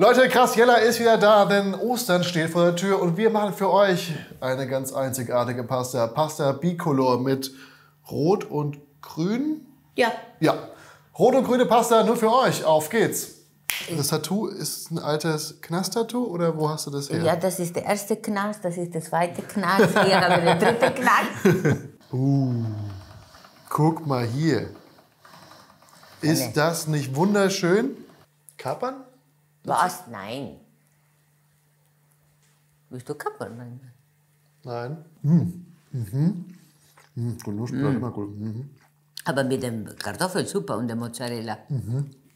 Leute, krass, Jella ist wieder da, denn Ostern steht vor der Tür und wir machen für euch eine ganz einzigartige Pasta. Pasta Bicolor mit Rot und Grün. Ja. Ja, rot und grüne Pasta nur für euch. Auf geht's. Das Tattoo ist ein altes Knast-Tattoo oder wo hast du das her? Ja, das ist der erste Knast, das ist der zweite Knast, hier haben wir den dritten Knast. Guck mal hier. Ist das nicht wunderschön? Kapern? Was? Nein. Willst du kappern? Nein. Nein. Mhm. Mhm. Mhm. Immer gut. Mhm. Aber mit dem Kartoffelsuppe und der Mozzarella.